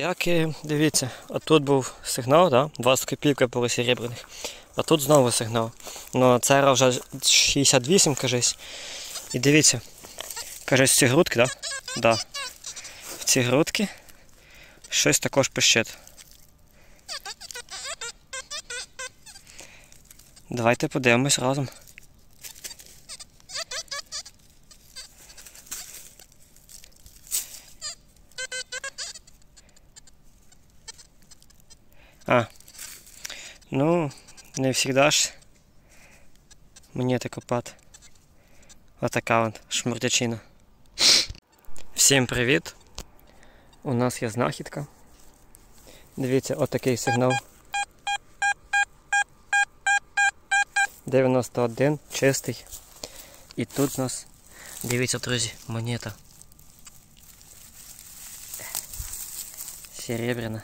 Як і дивіться, а тут був сигнал, да? 20 копійок були серебряних. А тут знову сигнал. Ну це вже 68, кажись. І дивіться. Кажись, ці грудки? Да? Да. В ці грудки щось також пищить. Давайте подивимось разом. А. Ну, не завжди ж монети копати. Отака от шмурдячина. Всім привіт! У нас є знахідка. Дивіться, отакий сигнал. 91, чистий. І тут у нас, дивіться, друзі, монета. Серебряна.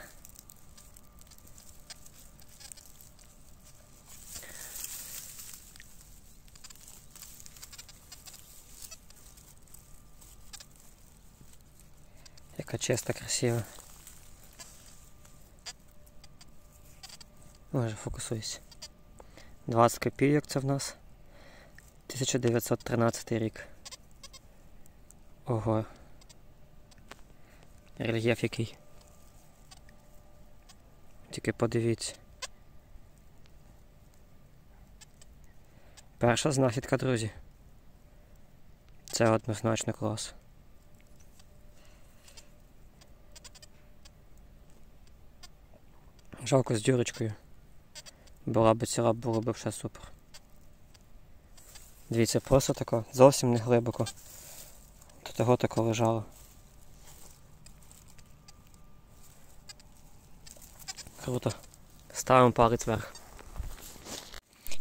Яка чиста, красива. Може, фокусуйся. 20 копійок це в нас. 1913 рік. Ого. Рельєф який. Тільки подивіться. Перша знахідка, друзі. Це однозначно клас. Жалко з дюрочкою. Була б ціла, було б все супер. Дивіться, просто тако, зовсім не глибоко. До того тако лежало. Круто. Ставимо палець вверх.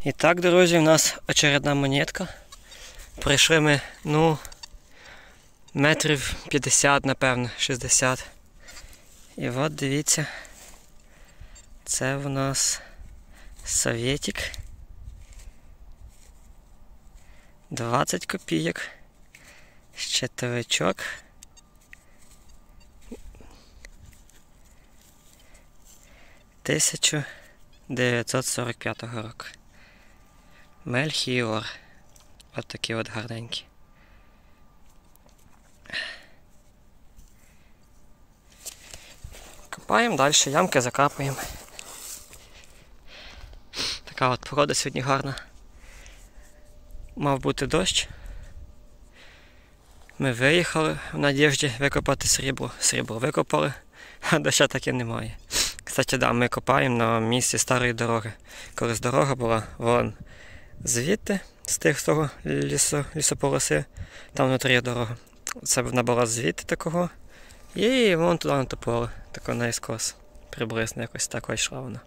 І так, друзі, у нас очередна монетка. Прийшли ми, ну, метрів 50, напевно, 60. І от дивіться. Це в нас Советик. 20 копійок. Щитовичок. Тисячу 945 року. Мельхіор. От такі от гарненькі. Копаємо далі, ямки закапуємо. Така от погода сьогодні гарна. Мав бути дощ. Ми виїхали в надіжді викопати срібло. Срібло викопали, а доща таки немає. Кстати, да, ми копаємо на місці старої дороги. Колись дорога була вон звідти, з тих з того лісо, лісополоси, там внутрі є дорога. Це вона була звідти такого. І вон туди на то поле, тако наіскос. Приблизно якось так йшла вона.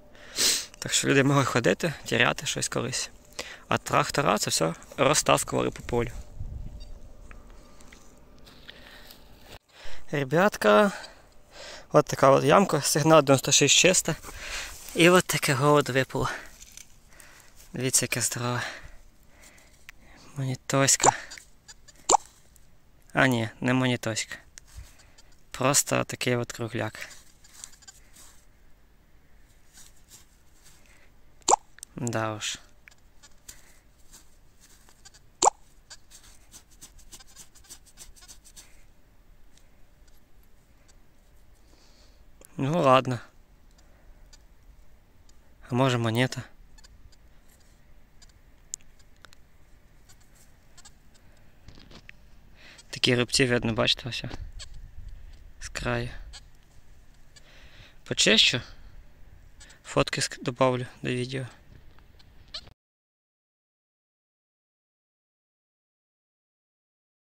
Так що люди могли ходити, тіряти щось колись. А трактора це все розтаскували по полю. Ребятка, от така от ямка, сигнал 96 чиста. І от таке голод випало. Дивіться, яке здорове. Монітоська. А ні, не монітоська. Просто такий от кругляк. Да уж. Ну ладно. А може монета? Такі рубці видно, бачите, ось. З краю. Почищу. Фотки добавлю до відео.